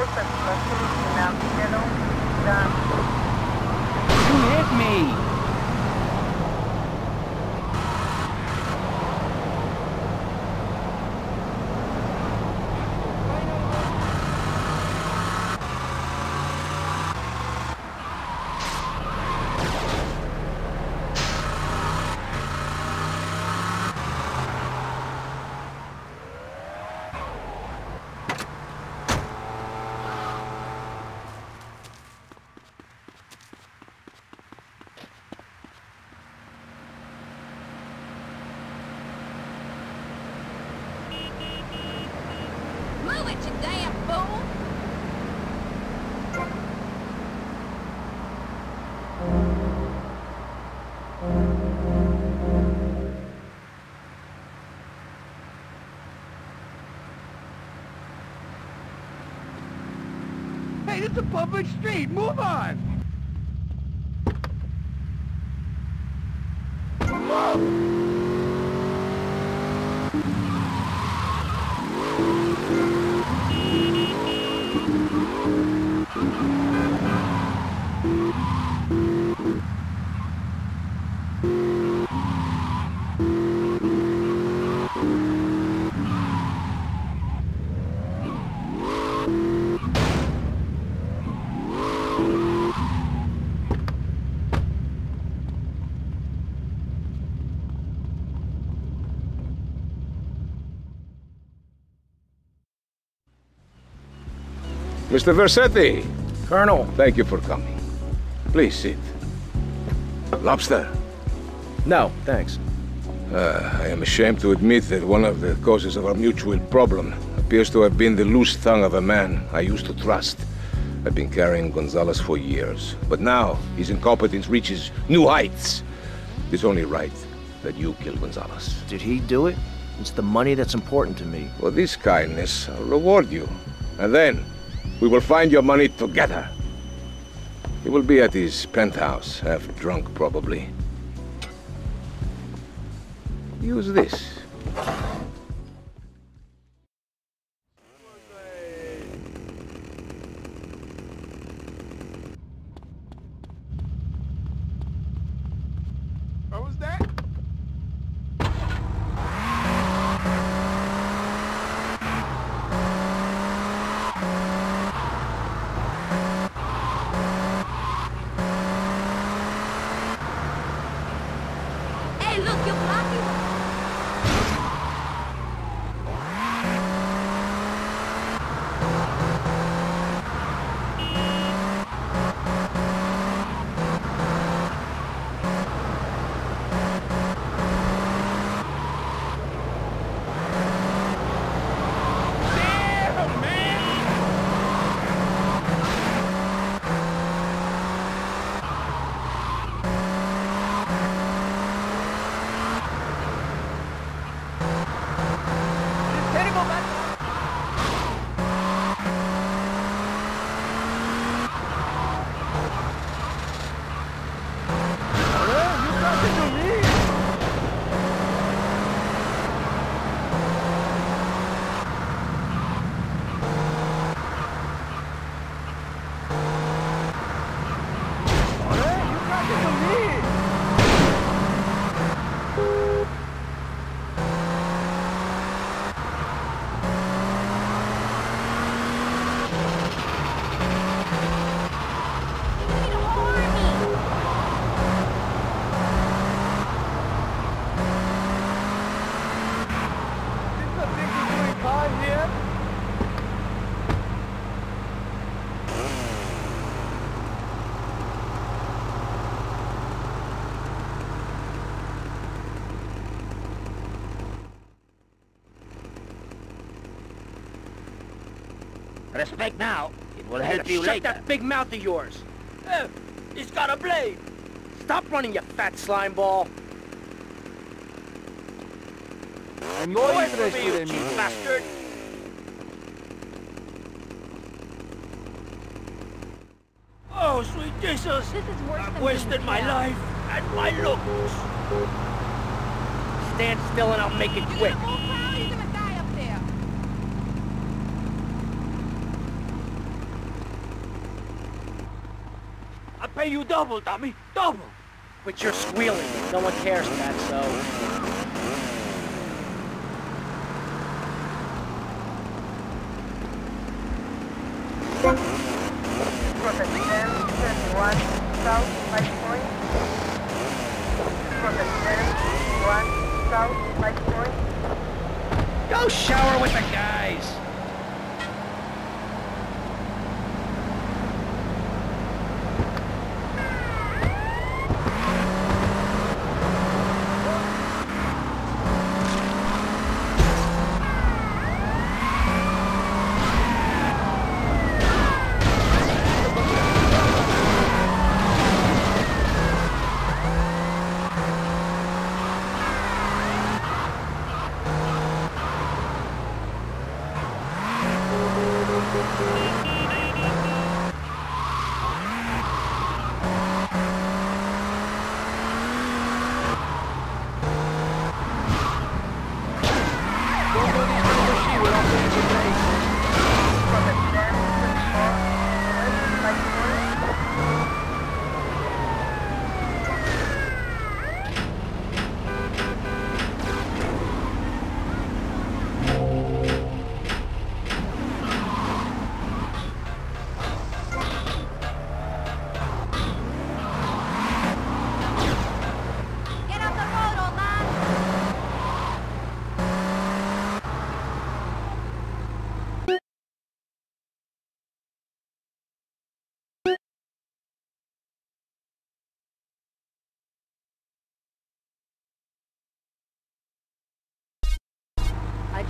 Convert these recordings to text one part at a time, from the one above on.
You hit me! Move it, you damn fool! A public street! Move on! Mr. Vercetti, Colonel, thank you for coming. Please sit. Lobster, no, thanks. uh, I am ashamed to admit that one of the causes of our mutual problem appears to have been the loose tongue of a man I used to trust. I've been carrying Gonzalez for years, but now his incompetence reaches new heights. It's only right that you kill Gonzalez. Did he do it? It's the money that's important to me. For this kindness, I'll reward you. And then, we will find your money together. He will be at his penthouse, half drunk probably. Use this. Respect now. It will Hey, help you shut later. that big mouth of yours. Eh, he's got a blade. Stop running, you fat slime ball. I'm Go more away from me, interested in cheap bastard. Oh, sweet Jesus. This is worse I've than wasted my jailed. life and my looks. Stand still and I'll make it quick. You're gonna move around, he's gonna die up there. I pay you double, Tommy. Double. But you're squealing. No one cares, Fatso. Prophet 10, 21, South, 5 point. Prophet 10, 1, South, 5 point. Go shower with the guys.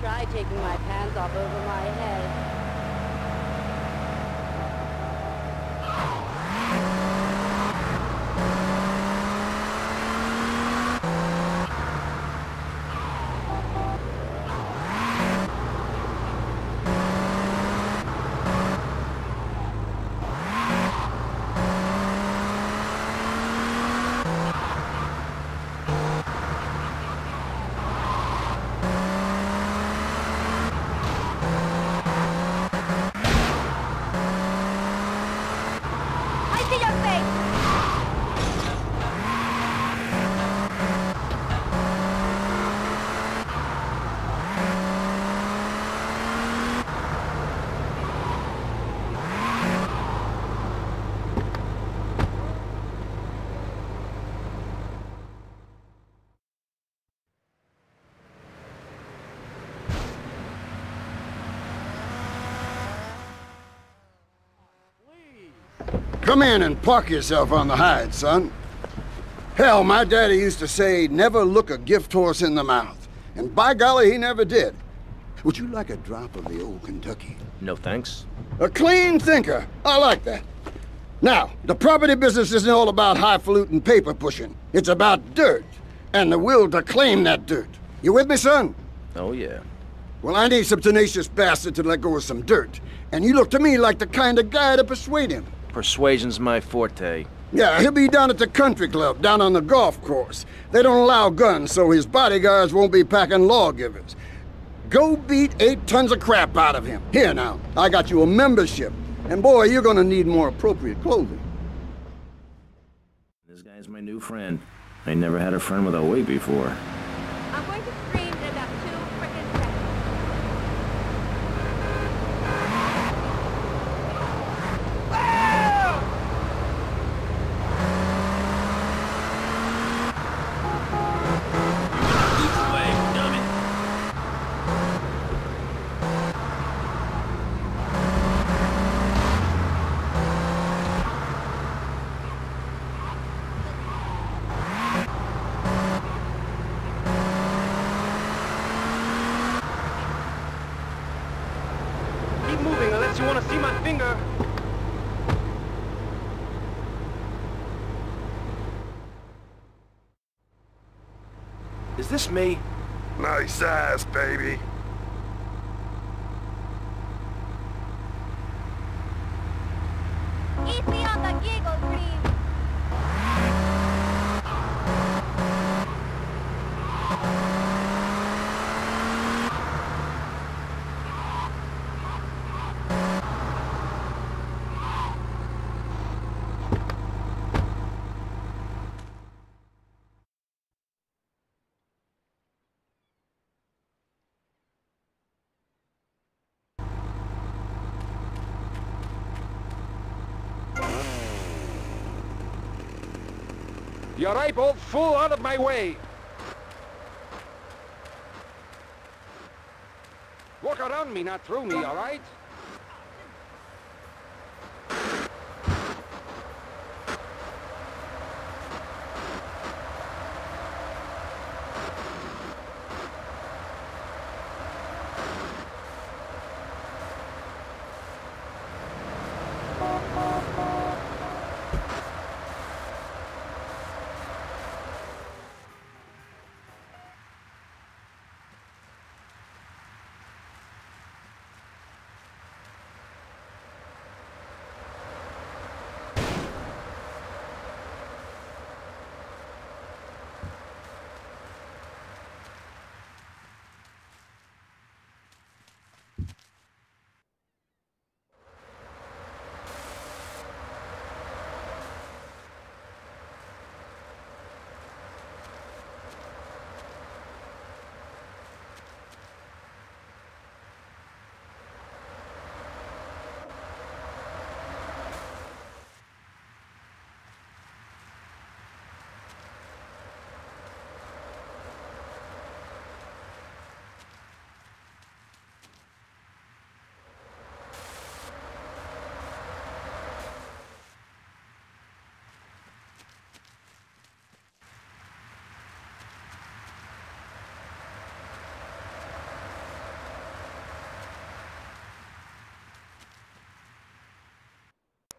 Tried taking my pants off over my head. I see your face. Come in and park yourself on the hide, son. Hell, my daddy used to say, never look a gift horse in the mouth. And by golly, he never did. Would you like a drop of the old Kentucky? No thanks. A clean thinker. I like that. Now, the property business isn't all about highfalutin paper pushing. It's about dirt and the will to claim that dirt. You with me, son? Oh, yeah. Well, I need some tenacious bastard to let go of some dirt. And you look to me like the kind of guy to persuade him. Persuasion's my forte. Yeah, he'll be down at the country club, down on the golf course. They don't allow guns, so his bodyguards won't be packing lawgivers. Go beat eight tons of crap out of him. Here now, I got you a membership. And boy, you're gonna need more appropriate clothing. This guy's my new friend. I never had a friend with a weight before. I'm going to scream in about two frickin' seconds. Keep moving, I'll let you want to see my finger? Is this me? Nice ass, baby. Easy on the giggle, Green. You're right, old fool, out of my way! Walk around me, not through me, all right?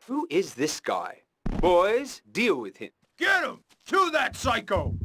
Who is this guy? Boys, deal with him. Get him! Kill that psycho!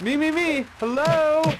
Me, me, me! Hello?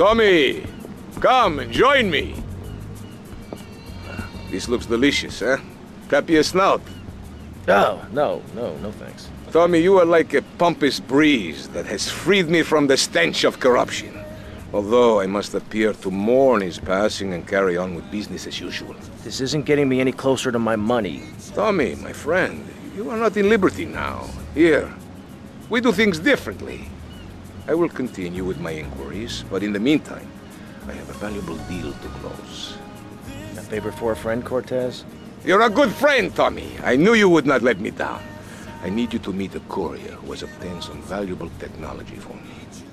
Tommy, come and join me. This looks delicious, eh? Tap your snout. Oh, no, no, no thanks. Tommy, you are like a pompous breeze that has freed me from the stench of corruption. Although I must appear to mourn his passing and carry on with business as usual. This isn't getting me any closer to my money. Tommy, my friend, you are not in liberty now. Here, we do things differently. I will continue with my inquiries, but in the meantime, I have a valuable deal to close. A favor for a friend, Cortez? You're a good friend, Tommy. I knew you would not let me down. I need you to meet a courier who has obtained some valuable technology for me.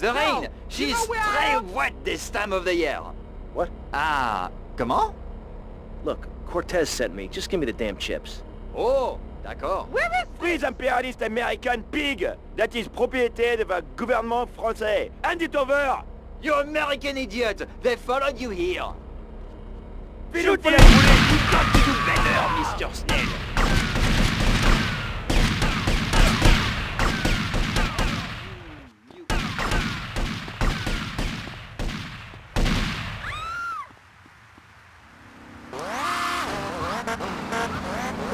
The rain! She's très wet this time of the year. What? Ah, comment? Look, Cortez sent me. Just give me the damn chips. Oh, d'accord. Freeze imperialist American pig! That is propriété of the gouvernement français! Hand it over! You American idiot! They followed you here. Shoot You him! got to do better, Mr. Snell.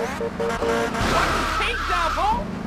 Take down, Paul!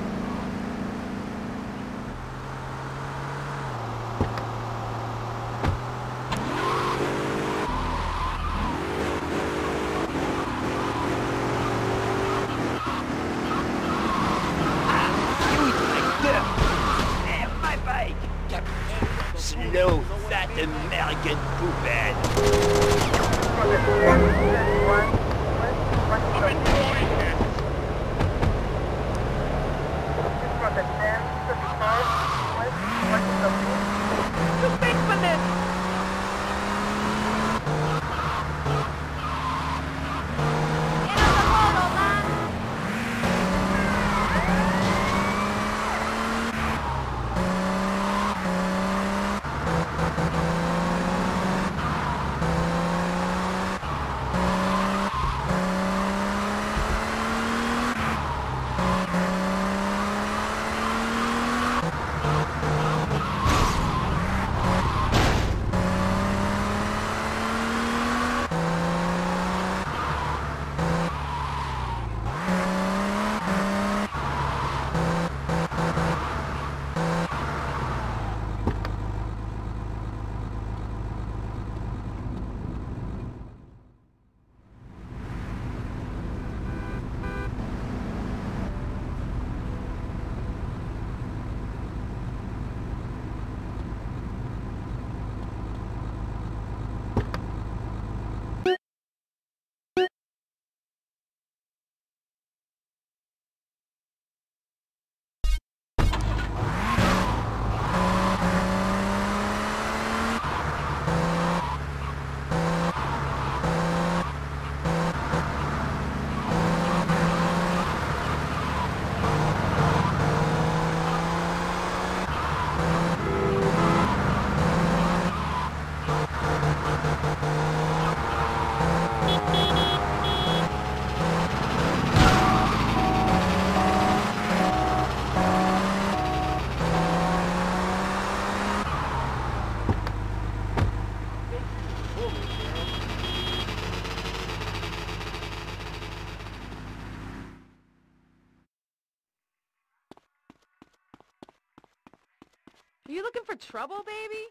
Are you looking for trouble, baby?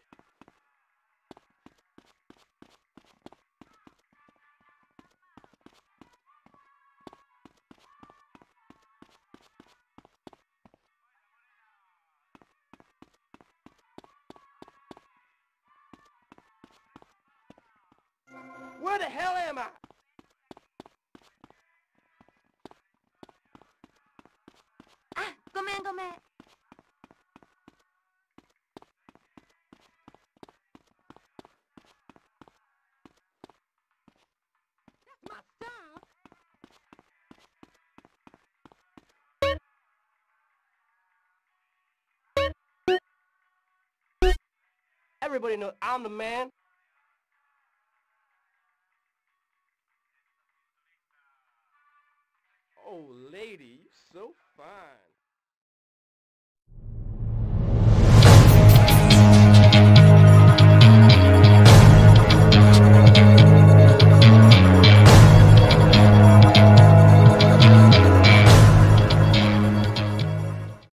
Where the hell am I? Ah, go man, go man. Everybody knows I'm the man.